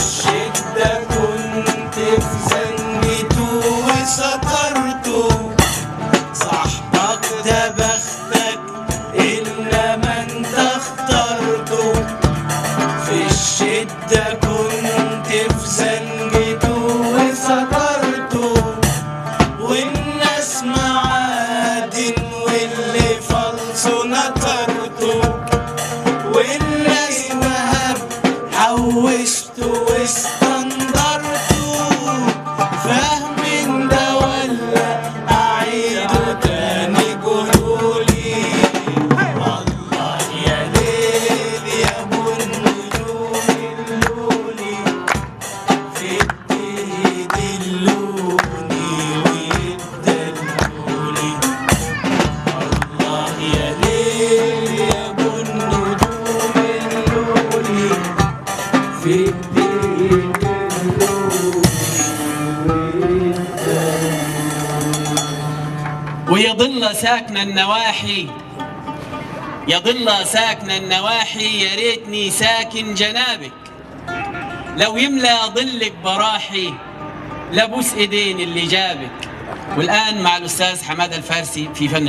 الشدة كنت في زنته وسترته صاحبك ده إلا من تخترته. ويضل ساكن النواحي يضل ساكن النواحي يا ريتني ساكن جنابك. لو يملى ظلك براحي لبوس إيدين اللي جابك. والآن مع الأستاذ حمادة الفارسي في فن